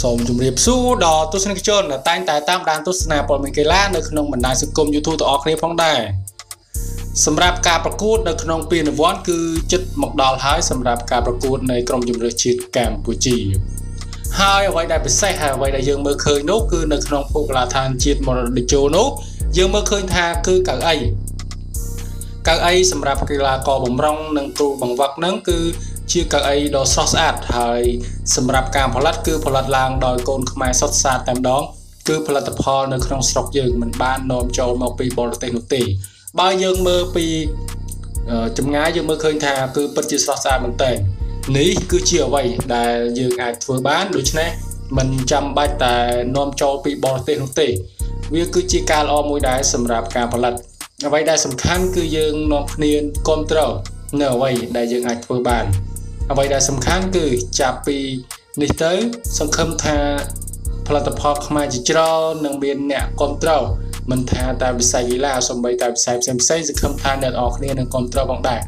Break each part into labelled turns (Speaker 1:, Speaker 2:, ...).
Speaker 1: សូមជម្រាបសួរដល់ទស្សនិកជនដែលតែងតែតាមដានទស្សនាព័ត៌មានកីឡានៅក្នុងបណ្ដាញសង្គម YouTube ទាំងអស់គ្នាផងដែរសម្រាប់ការប្រកួតនៅក្នុងពានរង្វាន់គឺចិត្តមកដល់ហើយសម្រាប់ការប្រកួតនៃក្រុមជម្រើសជាតិកម្ពុជាហើយអ្វីដែលពិសេសហើយអ្វីដែលយើងមើលឃើញនោះគឺនៅក្នុងភូកីឡាដ្ឋានជាតិមរតកជោនោះយើងមើលឃើញថាគឺកៅអី កៅអីសម្រាប់កីឡាករបំរុងនិងគ្រូបង្វឹកហ្នឹងគឺជាកៅអីដ៏ស្រស់ស្អាតហើយសម្រាប់ការផលិតគឺផលិតឡើងដោយកូនខ្មែរសុទ្ធសាធតែម្ដងគឺផលិតផលនៅក្នុងស្រុកយើងមិនបាននាំចូលមកពីបរទេសនោះទេបើយើងមើលពីចម្ងាយយើងមើលឃើញថាគឺពិតជាស្រស់ស្អាតមែនតើនេះគឺជាអ្វីដែលយើងអាចធ្វើបានដូច្នេះមិនចាំបាច់តែនាំចូលពីបរទេសនោះទេ វាគឺជាការល្អមួយដែរសម្រាប់ការផលិត អ្វីដែលសំខាន់គឺយើងនាំគ្នាគ្រប់គ្រងនៅអ្វីដែលយើងអាចធ្វើបានអ្វីដែលសំខាន់គឺចាប់ពីនេះទៅសង្ឃឹមថាផលិតផលខ្មែរជាច្រើននឹងមានអ្នកគ្រប់គ្រងមិនថាតែវិស័យកីឡាសូម្បីតែវិស័យផ្សេងផ្សេងសង្ឃឹមថាអ្នកនរគ្នានឹងគ្រប់គ្រងផងដែរ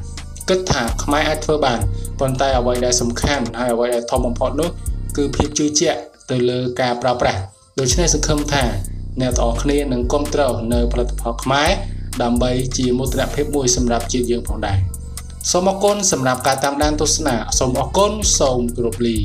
Speaker 1: គិតថាខ្មែរអាចធ្វើបានប៉ុន្តែអ្វីដែលសំខាន់ហើយអ្វីដែលធំបំផុតនោះគឺភាពជឿជាក់ទៅលើការប្រើប្រាស់ដូច្នេះសង្ឃឹមថាអ្នកនរគ្នានឹងគ្រប់គ្រងនៅផលិតផលខ្មែរ ដើម្បីជាមោទនភាពមួយសម្រាប់ជាតិយើងផងដែរសូមអរគុណសម្រាប់ការតាមដានទស្សនាសូមអរគុណសូមគោរពលា